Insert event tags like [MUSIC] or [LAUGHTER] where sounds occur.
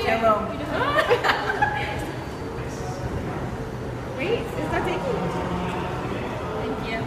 Hello. [LAUGHS] Wait, it's not taking. Thank you.